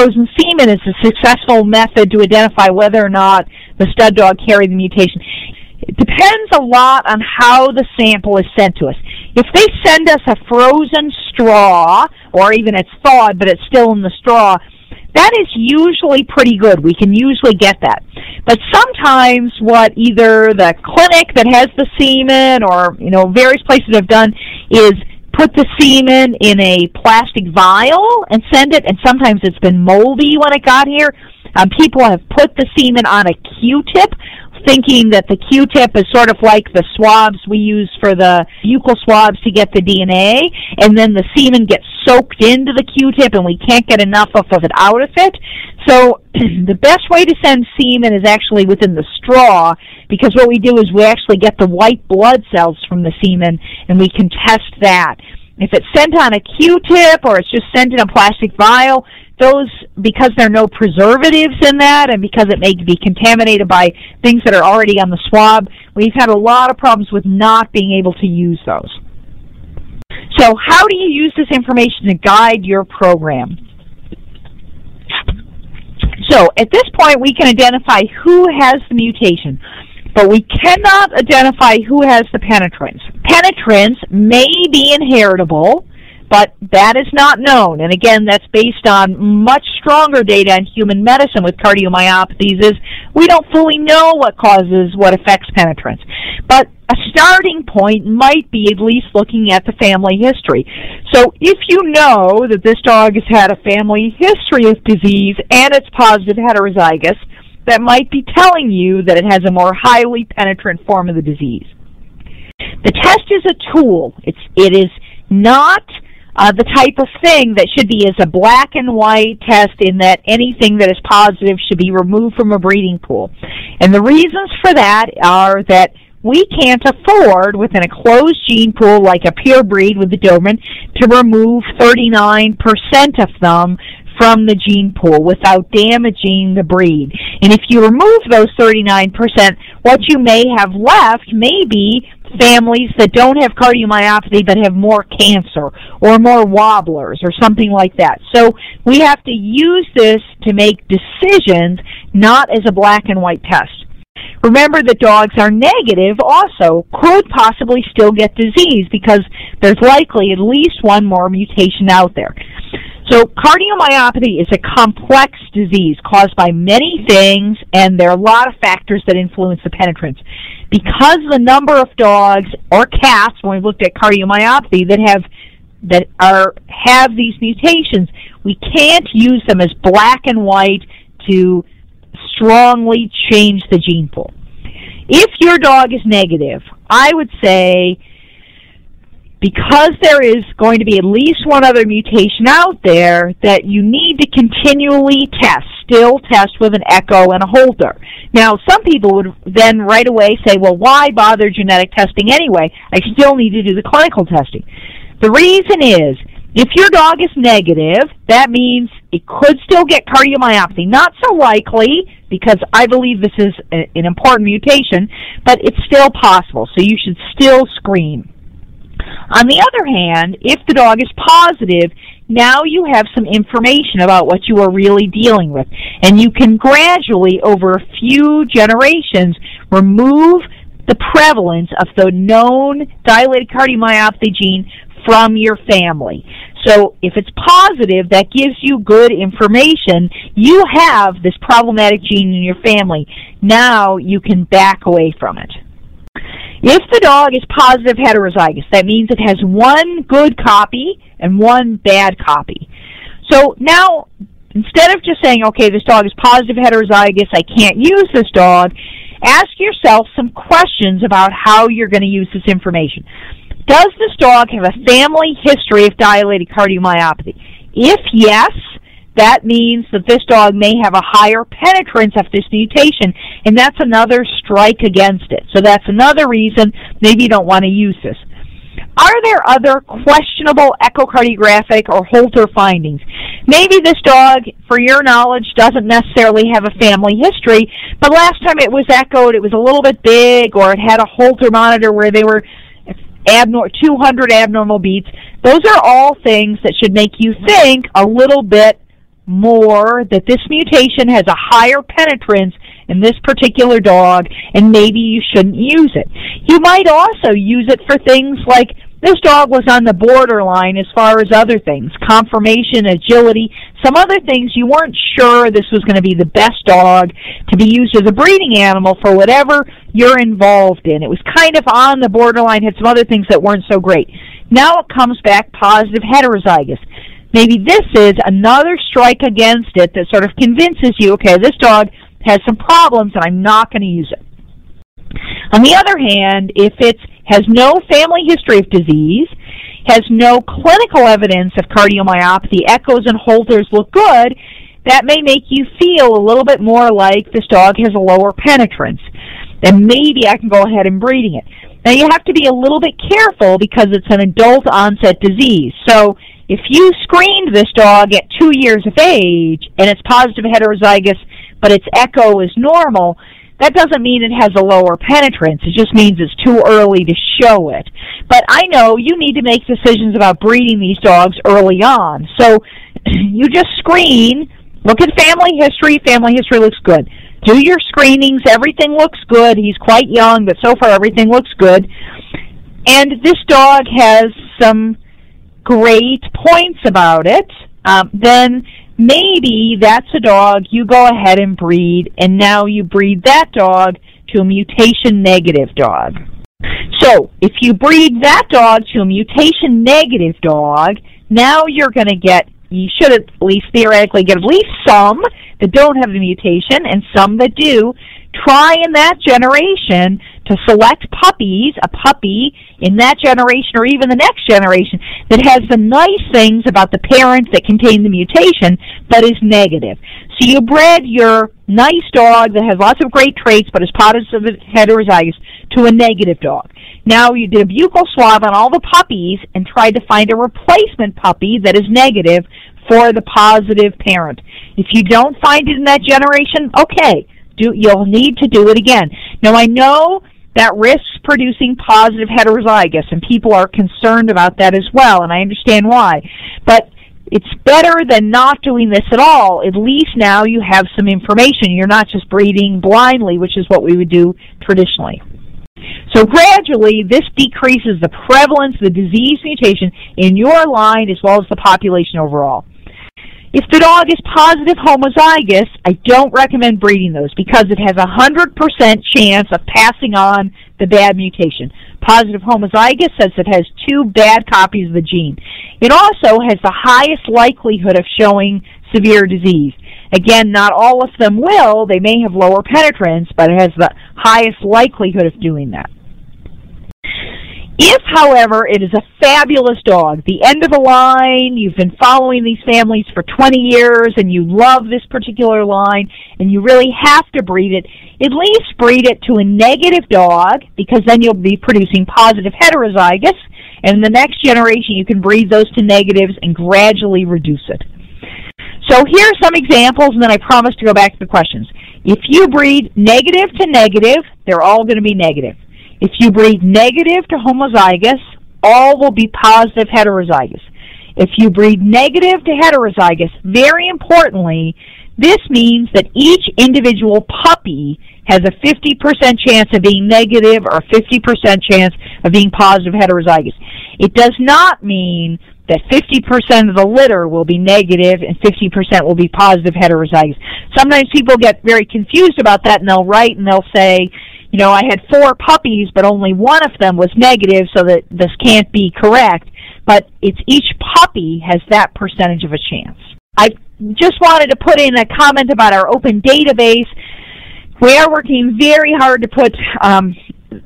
frozen semen is a successful method to identify whether or not the stud dog carried the mutation. It depends a lot on how the sample is sent to us. If they send us a frozen straw, or even it's thawed but it's still in the straw, that is usually pretty good. We can usually get that. But sometimes what either the clinic that has the semen or, you know, various places have done is put the semen in a plastic vial and send it, and sometimes it's been moldy when it got here. Um, people have put the semen on a Q-tip, thinking that the Q-tip is sort of like the swabs we use for the buccal swabs to get the DNA, and then the semen gets soaked into the Q-tip and we can't get enough of it out of it. So the best way to send semen is actually within the straw because what we do is we actually get the white blood cells from the semen and we can test that. If it's sent on a Q-tip or it's just sent in a plastic vial, those, because there are no preservatives in that and because it may be contaminated by things that are already on the swab, we've had a lot of problems with not being able to use those. So how do you use this information to guide your program? So at this point, we can identify who has the mutation, but we cannot identify who has the penetrance. Penetrance may be inheritable, but that is not known. And again, that's based on much stronger data in human medicine with cardiomyopathies is we don't fully know what causes what affects penetrance. But a starting point might be at least looking at the family history. So if you know that this dog has had a family history of disease and it's positive heterozygous, that might be telling you that it has a more highly penetrant form of the disease. The test is a tool. It's, it is not uh, the type of thing that should be as a black and white test in that anything that is positive should be removed from a breeding pool. And the reasons for that are that we can't afford within a closed gene pool like a pure breed with the Doberman to remove 39% of them from the gene pool without damaging the breed. And if you remove those 39%, what you may have left may be families that don't have cardiomyopathy but have more cancer or more wobblers or something like that. So we have to use this to make decisions, not as a black and white test. Remember that dogs are negative also could possibly still get disease because there's likely at least one more mutation out there. So cardiomyopathy is a complex disease caused by many things, and there are a lot of factors that influence the penetrance. Because the number of dogs or cats, when we looked at cardiomyopathy, that have that are have these mutations, we can't use them as black and white to strongly change the gene pool. If your dog is negative, I would say because there is going to be at least one other mutation out there that you need to continually test, still test with an echo and a holter. Now, some people would then right away say, well, why bother genetic testing anyway? I still need to do the clinical testing. The reason is, if your dog is negative, that means it could still get cardiomyopathy. Not so likely, because I believe this is a, an important mutation, but it's still possible, so you should still screen. On the other hand, if the dog is positive, now you have some information about what you are really dealing with. And you can gradually, over a few generations, remove the prevalence of the known dilated cardiomyopathy gene from your family. So if it's positive, that gives you good information. You have this problematic gene in your family. Now you can back away from it. If the dog is positive heterozygous, that means it has one good copy and one bad copy. So now, instead of just saying, okay, this dog is positive heterozygous, I can't use this dog, ask yourself some questions about how you're going to use this information. Does this dog have a family history of dilated cardiomyopathy? If yes, that means that this dog may have a higher penetrance of this mutation, and that's another strike against it. So that's another reason maybe you don't want to use this. Are there other questionable echocardiographic or Holter findings? Maybe this dog, for your knowledge, doesn't necessarily have a family history, but last time it was echoed, it was a little bit big, or it had a Holter monitor where they were abnor- 200 abnormal beats. Those are all things that should make you think a little bit more that this mutation has a higher penetrance in this particular dog and maybe you shouldn't use it. You might also use it for things like this dog was on the borderline as far as other things, conformation, agility, some other things you weren't sure this was going to be the best dog to be used as a breeding animal for whatever you're involved in. It was kind of on the borderline, had some other things that weren't so great. Now it comes back positive heterozygous. Maybe this is another strike against it that sort of convinces you, okay, this dog has some problems and I'm not going to use it. On the other hand, if it has no family history of disease, has no clinical evidence of cardiomyopathy, echoes and holters look good, that may make you feel a little bit more like this dog has a lower penetrance. Then maybe I can go ahead and breeding it. Now you have to be a little bit careful because it's an adult onset disease. So if you screened this dog at two years of age and it's positive heterozygous but its echo is normal, that doesn't mean it has a lower penetrance. It just means it's too early to show it. But I know you need to make decisions about breeding these dogs early on. So you just screen, look at family history. Family history looks good. Do your screenings. Everything looks good. He's quite young, but so far everything looks good. And this dog has some great points about it. Um, then maybe that's a dog you go ahead and breed, and now you breed that dog to a mutation negative dog. So if you breed that dog to a mutation negative dog, now you're going to get, you should at least theoretically get at least some that don't have the mutation and some that do. Try in that generation to select puppies, a puppy in that generation or even the next generation that has the nice things about the parent that contain the mutation but is negative. So you bred your nice dog that has lots of great traits but is positive heterozygous to a negative dog. Now you did a buccal swab on all the puppies and tried to find a replacement puppy that is negative for the positive parent. If you don't find it in that generation, okay, do you'll need to do it again. Now I know that risks producing positive heterozygous, and people are concerned about that as well, and I understand why. But it's better than not doing this at all. At least now you have some information. You're not just breeding blindly, which is what we would do traditionally. So gradually, this decreases the prevalence of the disease mutation in your line as well as the population overall. If the dog is positive homozygous, I don't recommend breeding those because it has a 100% chance of passing on the bad mutation. Positive homozygous says it has two bad copies of the gene. It also has the highest likelihood of showing severe disease. Again, not all of them will. They may have lower penetrance, but it has the highest likelihood of doing that. If, however, it is a fabulous dog, the end of the line, you've been following these families for 20 years and you love this particular line and you really have to breed it, at least breed it to a negative dog because then you'll be producing positive heterozygous and in the next generation you can breed those to negatives and gradually reduce it. So here are some examples and then I promise to go back to the questions. If you breed negative to negative, they're all going to be negative. If you breed negative to homozygous, all will be positive heterozygous. If you breed negative to heterozygous, very importantly, this means that each individual puppy has a 50% chance of being negative or a 50% chance of being positive heterozygous. It does not mean that 50% of the litter will be negative and 50% will be positive heterozygous. Sometimes people get very confused about that and they'll write and they'll say, you know, I had four puppies, but only one of them was negative, so that this can't be correct. But it's each puppy has that percentage of a chance. I just wanted to put in a comment about our open database. We are working very hard to put um,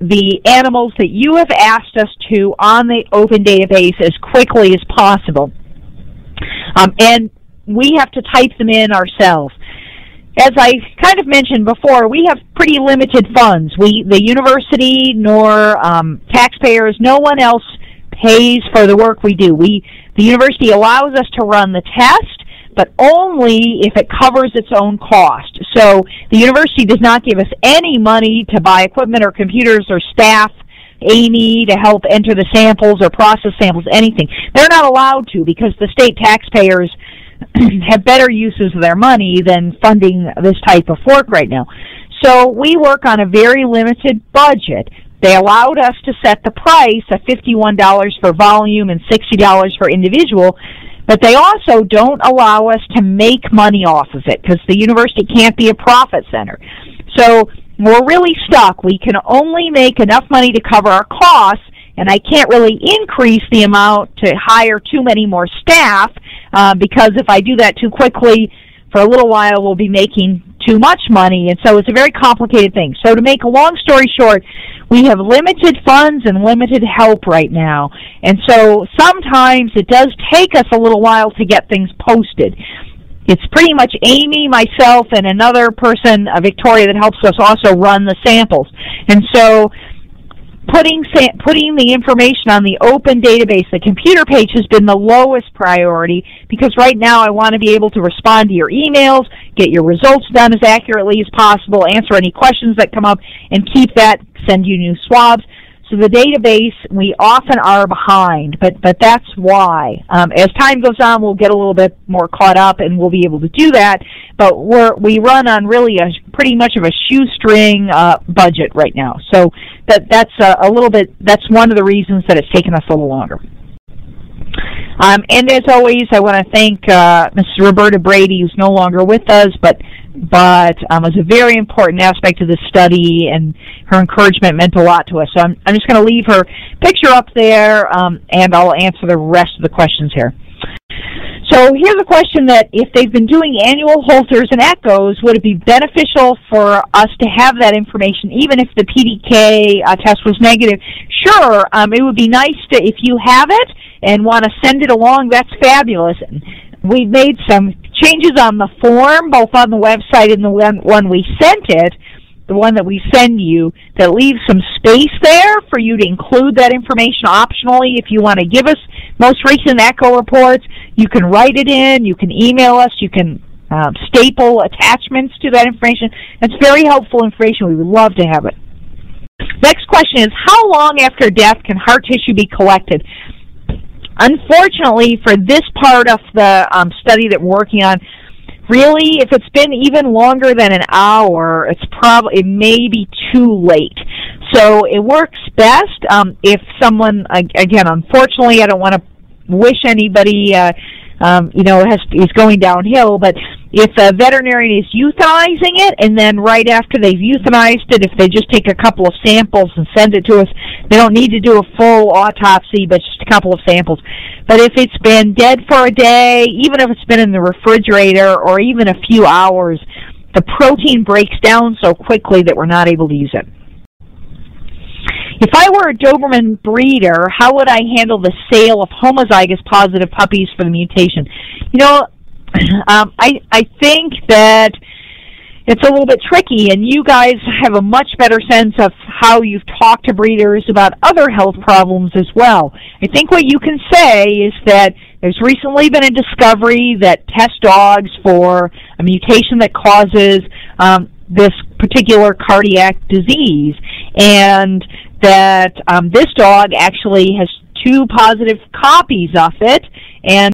the animals that you have asked us to on the open database as quickly as possible. Um, and we have to type them in ourselves as I kind of mentioned before, we have pretty limited funds. We, the university, nor um, taxpayers, no one else pays for the work we do. We, the university allows us to run the test, but only if it covers its own cost. So the university does not give us any money to buy equipment or computers or staff Amy to help enter the samples or process samples, anything. They're not allowed to because the state taxpayers have better uses of their money than funding this type of work right now. So we work on a very limited budget. They allowed us to set the price of $51 for volume and $60 for individual, but they also don't allow us to make money off of it because the university can't be a profit center. So we're really stuck. We can only make enough money to cover our costs, and I can't really increase the amount to hire too many more staff uh, because if I do that too quickly, for a little while we'll be making too much money, and so it's a very complicated thing. So to make a long story short, we have limited funds and limited help right now, and so sometimes it does take us a little while to get things posted it's pretty much Amy, myself, and another person, uh, Victoria, that helps us also run the samples. And so putting putting the information on the open database, the computer page has been the lowest priority because right now I want to be able to respond to your emails, get your results done as accurately as possible, answer any questions that come up, and keep that, send you new swabs. So the database, we often are behind, but, but that's why. Um, as time goes on, we'll get a little bit more caught up and we'll be able to do that, but we're, we run on really a pretty much of a shoestring uh, budget right now. So that, that's a, a little bit, that's one of the reasons that it's taken us a little longer. Um, and as always, I want to thank uh, Mrs. Roberta Brady, who's no longer with us, but but um, was a very important aspect of the study, and her encouragement meant a lot to us. So I'm, I'm just going to leave her picture up there, um, and I'll answer the rest of the questions here. So here's a question that if they've been doing annual Holters and echoes, would it be beneficial for us to have that information even if the PDK uh, test was negative? Sure, um, it would be nice to, if you have it and want to send it along, that's fabulous. We've made some changes on the form, both on the website and the one, we sent it, the one that we send you, that leaves some space there for you to include that information optionally. If you want to give us most recent echo reports, you can write it in, you can email us, you can um, staple attachments to that information. It's very helpful information. We would love to have it. Next question is, how long after death can heart tissue be collected? Unfortunately, for this part of the um, study that we're working on, really, if it's been even longer than an hour, it's probably it may be too late. So it works best um, if someone, again, unfortunately, I don't want to wish anybody uh, um, you know, has, is going downhill. But if a veterinarian is euthanizing it, and then right after they've euthanized it, if they just take a couple of samples and send it to us, they don't need to do a full autopsy, but just a couple of samples. But if it's been dead for a day, even if it's been in the refrigerator or even a few hours, the protein breaks down so quickly that we're not able to use it. If I were a Doberman breeder, how would I handle the sale of homozygous positive puppies for the mutation? You know, um, I I think that it's a little bit tricky, and you guys have a much better sense of how you've talked to breeders about other health problems as well. I think what you can say is that there's recently been a discovery that test dogs for a mutation that causes um, this particular cardiac disease, and that um, this dog actually has two positive copies of it, and